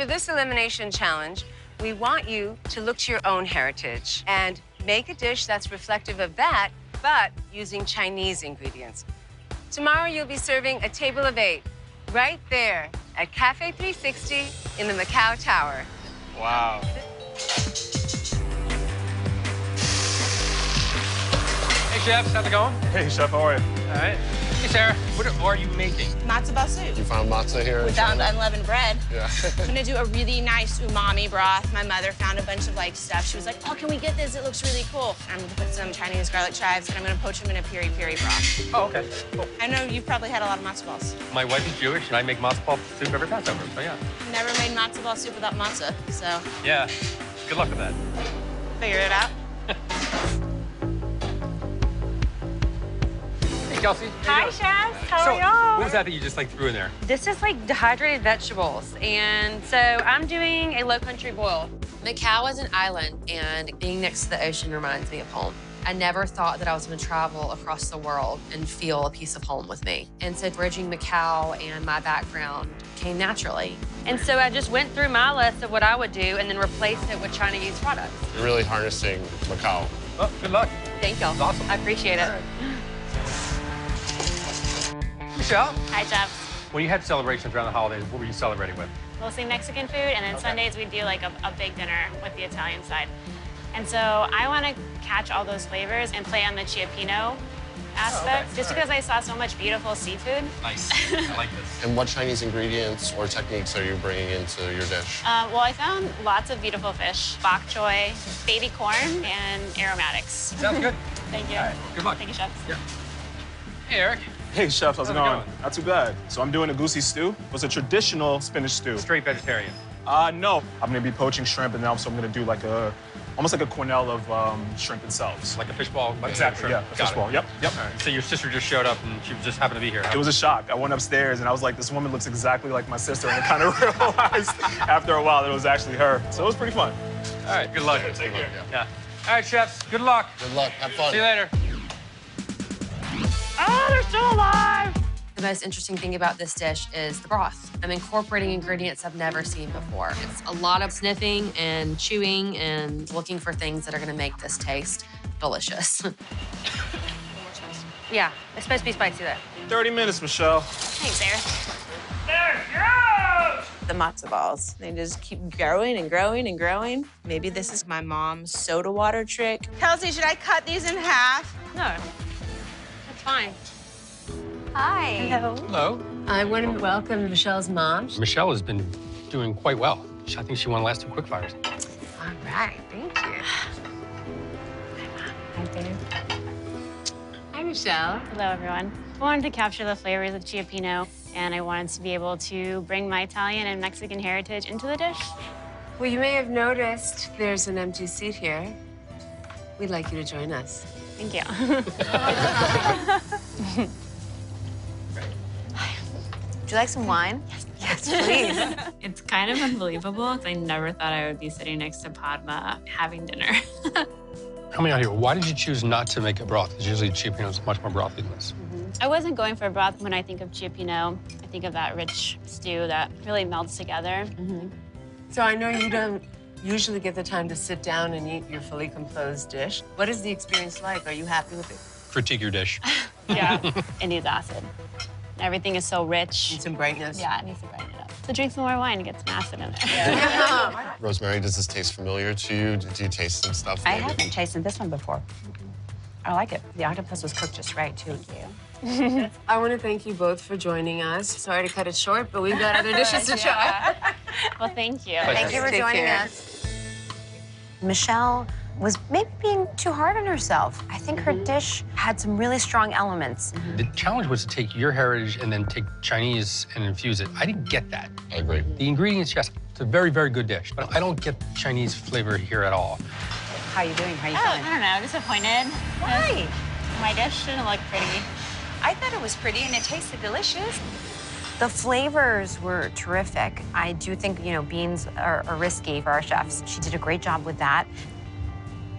for this elimination challenge, we want you to look to your own heritage and make a dish that's reflective of that, but using Chinese ingredients. Tomorrow, you'll be serving a table of eight right there at Cafe 360 in the Macau Tower. Wow. Hey, chefs, how's it going? Hey, chef, how are you? All right. Hey, Sarah, what are you making? Matzo ball soup. You found matzah here We found unleavened bread. Yeah. I'm gonna do a really nice umami broth. My mother found a bunch of like stuff. She was like, "Oh, can we get this? It looks really cool." I'm gonna put some Chinese garlic chives and I'm gonna poach them in a piri piri broth. Oh, okay. Cool. I know you've probably had a lot of matzo balls. My wife is Jewish, and I make matzo ball soup every Passover, so yeah. Never made matzo ball soup without matzah, so Yeah. Good luck with that. figure it out. Kelsey. Hi, chefs. How So, are y'all? what was that that you just like threw in there? This is like dehydrated vegetables. And so I'm doing a low country boil. Macau is an island, and being next to the ocean reminds me of home. I never thought that I was going to travel across the world and feel a piece of home with me. And so bridging Macau and my background came naturally. And so I just went through my list of what I would do and then replaced it with Chinese products. You're really harnessing Macau. Well, good luck. Thank y'all. That's awesome. I appreciate it. Michelle, Hi, chef. when you had celebrations around the holidays, what were you celebrating with? Mostly Mexican food, and then Sundays we do like a, a big dinner with the Italian side. And so I want to catch all those flavors and play on the Cioppino aspect, just because I saw so much beautiful seafood. Nice. I like this. And what Chinese ingredients or techniques are you bringing into your dish? Uh, well, I found lots of beautiful fish, bok choy, baby corn, and aromatics. Sounds good. Thank you. All right, good luck. Thank you, chefs. Yeah. Hey, Eric. Hey, chef, how's, How's it it going? going? Not too bad. So I'm doing egusi stew. It's a traditional spinach stew. Straight vegetarian. Uh, no. I'm gonna be poaching shrimp, and then also I'm gonna do like a, almost like a quenelle of um, shrimp itself. Like a fishball. Like Exactly, shrimp. yeah, a fishball, yep, yep. All right. So your sister just showed up, and she just happened to be here. It was a shock. I went upstairs and I was like, this woman looks exactly like my sister, and I kind of realized after a while that it was actually her. So it was pretty fun. All right, good luck. Take care. Yeah. All right, chefs, good luck. Good luck. Have fun. See you later. Oh, they're still alive. The most interesting thing about this dish is the broth. I'm incorporating ingredients I've never seen before. It's a lot of sniffing and chewing and looking for things that are going to make this taste delicious. Yeah, it's supposed to be spicy though. 30 minutes, Michelle. Thanks, Eric. The matzo balls. They just keep growing and growing and growing. Maybe this is my mom's soda water trick. Kelsey, should I cut these in half? No, that's fine. Hi. Hello. Hello. I want to welcome Michelle's mom. Michelle has been doing quite well. I think she won the last two quickfires. All right, thank you. Hi, Mom. Hi, babe. Hi, Michelle. Hello, everyone. I wanted to capture the flavors of Cioppino, and I wanted to be able to bring my Italian and Mexican heritage into the dish. Well, you may have noticed there's an empty seat here. We'd like you to join us. Thank you. Would you like some wine? Yes, please. It's kind of unbelievable. I never thought I would be sitting next to Padma having dinner. Help me out here. Why did you choose not to make a broth? Because usually Cioppino is much more brothy than this. Mm-hmm. I wasn't going for a broth when I think of Cioppino. I think of that rich stew that really melts together. Mm-hmm. so I know you don't usually get the time to sit down and eat your fully composed dish. What is the experience like? Are you happy with it? Critique your dish. Yeah. it needs acid. Everything is so rich. Need some brightness? Yeah, it needs to brighten it up. So drink some more wine and get some acid in there. Rosemary, does this taste familiar to you? Did you taste some stuff? I haven't tasted this one before. I like it. The octopus was cooked just right, too. I want to thank you both for joining us. Sorry to cut it short, but we've got other dishes to try. well, thank you. Thank you for Take joining care. us. Michelle was maybe being too hard on herself. I think her mm-hmm. dish had some really strong elements. The challenge was to take your heritage and then take Chinese and infuse it. I didn't get that. I agree. The ingredients, yes, it's a very, very good dish, but I don't get Chinese flavor here at all. How are you doing? How are you Oh, I feeling? don't know, disappointed. Why? My dish didn't look pretty. I thought it was pretty and it tasted delicious. The flavors were terrific. I do think, you know, beans are, are risky for our chefs. She did a great job with that.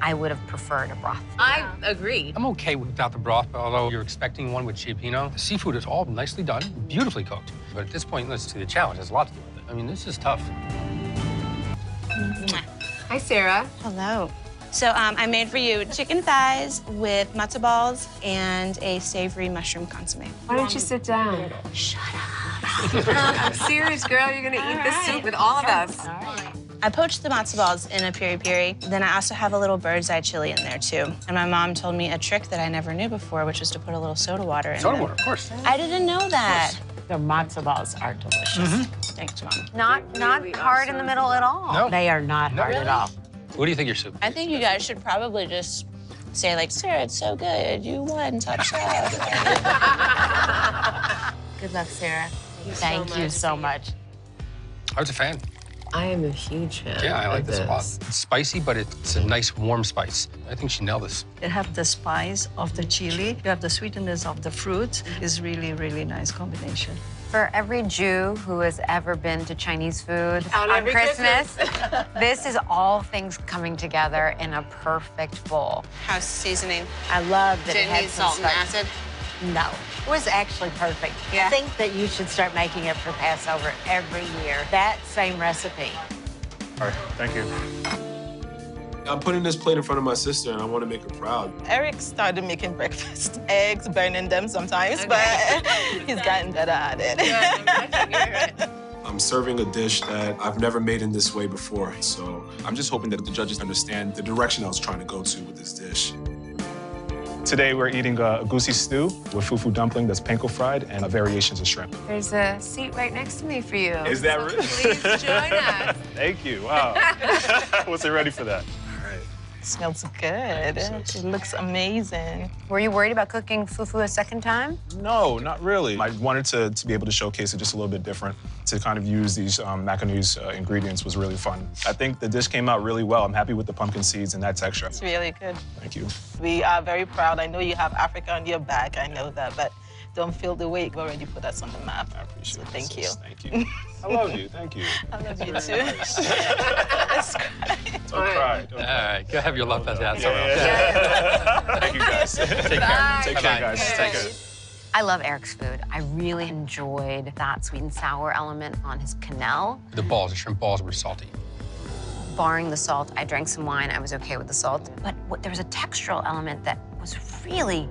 I would have preferred a broth. I agree. I'm okay without the broth, although you're expecting one with Cioppino, the seafood is all nicely done, beautifully cooked. But at this point, let's see the challenge. There's a lot to do with it. I mean, this is tough. Hi, Sarah. Hello. So um, I made for you chicken thighs with matzo balls and a savory mushroom consomme. Why don't you sit down? Shut up. I'm serious, girl. You're gonna eat this soup with all of us. All right. I poached the matzo balls in a piri piri. Then I also have a little bird's eye chili in there too. And my mom told me a trick that I never knew before, which was to put a little soda water in Soda them. water, of course. I didn't know that. The matzo balls are delicious. Mm-hmm. Thanks, mom. Not not hard in the middle at all. No. They are not hard at all. What do you think of your soup? I think you guys should probably just say like, Sarah, it's so good. You won Top Chef. Good luck, Sarah. Thank you so much. I was a fan. I am a huge fan. Yeah, I like of this a lot. It's spicy, but it's a nice warm spice. I think she nailed this. You have the spice of the chili, you have the sweetness of the fruit. Is really, really nice combination. For every Jew who has ever been to Chinese food On on, every Christmas, this is all things coming together in a perfect bowl. House seasoning. I love that it Didn't had need some salt and acid. No, it was actually perfect. Yeah. I think that you should start making it for Passover every year. That same recipe. All right, thank you. I'm putting this plate in front of my sister, and I want to make her proud. Eric started making breakfast, eggs, burning them sometimes, but he's gotten better at it. I'm serving a dish that I've never made in this way before, so I'm just hoping that the judges understand the direction I was trying to go to with this dish. Today we're eating egusi stew with fufu dumpling that's panko fried and uh, variations of shrimp. There's a seat right next to me for you. Is that So really? Please join us. Thank you. Wow. I wasn't ready for that. All right. smells good. It looks amazing. Were you worried about cooking fufu a second time? No, not really. I wanted to, to be able to showcase it just a little bit different. To kind of use these um, macanese uh, ingredients was really fun. I think the dish came out really well. I'm happy with the pumpkin seeds and that texture. It's really good. Thank you. We are very proud. I know you have Africa on your back. I know that, but don't feel the weight. You already put us on the map. I appreciate it. Thank sis. you. Thank you. I love you. Thank you. I love you too. nice. Let's. Don't cry. Don't All cry. right, go have your love fest. That's all Yeah, right. yeah, yeah. Thank you, guys. Take care. Take care, guys. Take care. I love Eric's food. I really enjoyed that sweet and sour element on his quenelle. The balls, the shrimp balls were salty. Barring the salt, I drank some wine. I was okay with the salt. But what, there was a textural element that was really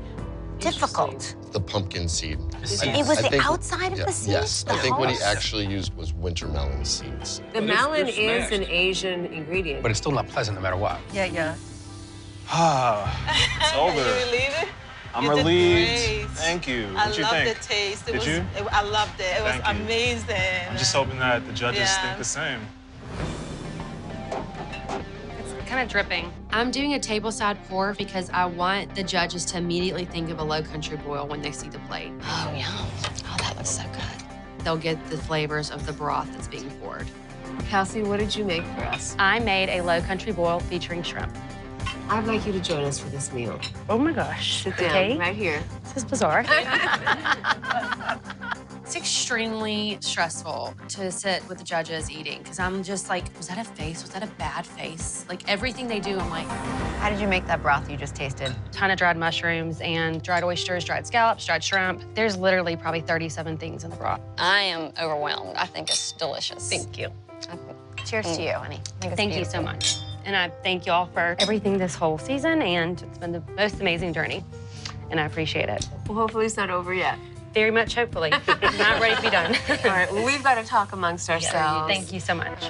difficult. The pumpkin seed. It was I the think- outside of yeah, the seed? Yes, The I think what he actually used was winter melon seeds. The melon is an Asian ingredient. But it's still not pleasant no matter what. Yeah, yeah. Ah, it's over. You relieved? I'm You did relieved. great. Thank you. I What you love think? the taste. It Did was, you? it- I loved it. It was Thank you. amazing. I'm just hoping that the judges Yeah. think the same. It's kind of dripping. I'm doing a tableside pour because I want the judges to immediately think of a low country boil when they see the plate. Oh, yeah. Oh, that looks so good. They'll get the flavors of the broth that's being poured. Kelsey, what did you make for us? I made a low country boil featuring shrimp. I'd like you to join us for this meal. Oh my gosh. Sit down Okay. right here. This is bizarre. It's extremely stressful to sit with the judges eating because I'm just like, was that a face? Was that a bad face? Like everything they do, I'm like, How did you make that broth you just tasted? ton of dried mushrooms and dried oysters, dried scallops, dried shrimp. There's literally probably 37 things in the broth. I am overwhelmed. I think it's delicious. Thank you. Cheers to mm. you, honey. I think it's Thank you so much. And I thank you all for everything this whole season, and it's been the most amazing journey. And I appreciate it. Well, hopefully it's not over yet. Very much, hopefully. Not ready to be done. All right, well, we've got to talk amongst ourselves. Thank you so much.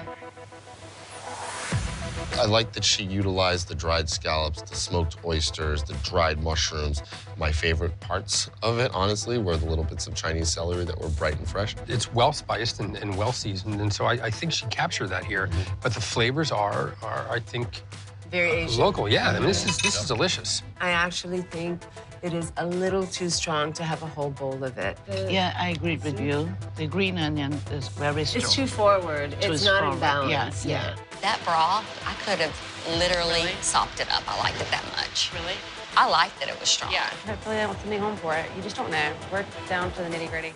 I like that she utilized the dried scallops, the smoked oysters, the dried mushrooms. My favorite parts of it, honestly, were the little bits of Chinese celery that were bright and fresh. It's well spiced and, and well seasoned, and so I, I think she captured that here. But the flavors are, are I think, Very uh, Asian. local. Yeah, I mean, this is this is delicious. I actually think it is a little too strong to have a whole bowl of it. Yeah, I agree with you. The green onion is very strong. It's too forward. Too it's not strong. in balance. Yeah, yeah. That broth, I could have literally sopped it up. I liked it that much. Really? I liked that it was strong. Yeah. Hopefully, I want something home for it. You just don't know. We're down to the nitty gritty.